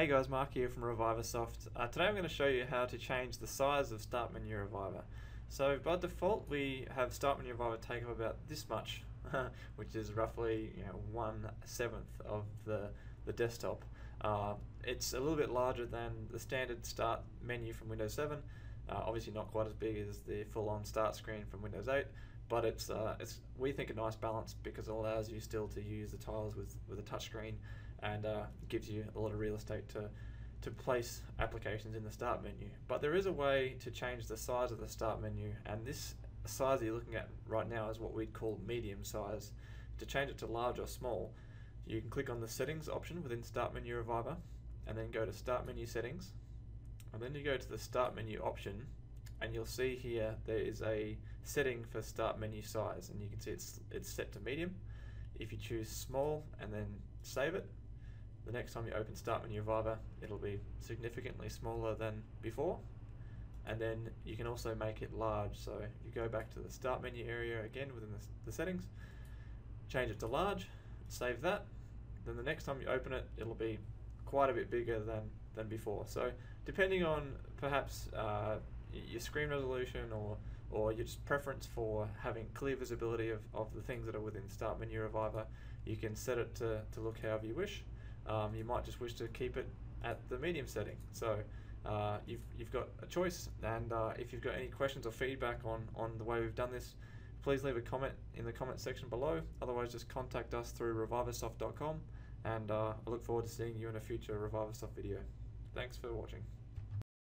Hey guys, Mark here from Reviversoft. Uh, today I'm going to show you how to change the size of Start Menu Reviver. So by default we have Start Menu Reviver take up about this much, which is roughly you know, one seventh of the, the desktop. Uh, it's a little bit larger than the standard Start menu from Windows 7, uh, obviously not quite as big as the full-on Start screen from Windows 8, but it's, uh, it's we think a nice balance because it allows you still to use the tiles with, with a touchscreen and uh, gives you a lot of real estate to, to place applications in the start menu. But there is a way to change the size of the start menu and this size that you're looking at right now is what we'd call medium size. To change it to large or small, you can click on the settings option within Start Menu Reviver and then go to Start Menu Settings and then you go to the Start Menu option and you'll see here there is a setting for start menu size and you can see it's, it's set to medium. If you choose small and then save it, the next time you open start menu Reviver it'll be significantly smaller than before. And then you can also make it large. So you go back to the start menu area again within the, the settings change it to large save that. Then the next time you open it it'll be quite a bit bigger than than before. So depending on perhaps uh, your screen resolution or or your just preference for having clear visibility of, of the things that are within Start Menu Reviver, you can set it to, to look however you wish. Um, you might just wish to keep it at the medium setting. So uh, you've, you've got a choice, and uh, if you've got any questions or feedback on, on the way we've done this, please leave a comment in the comment section below. Otherwise, just contact us through reviversoft.com, and uh, I look forward to seeing you in a future Reviversoft video. Thanks for watching.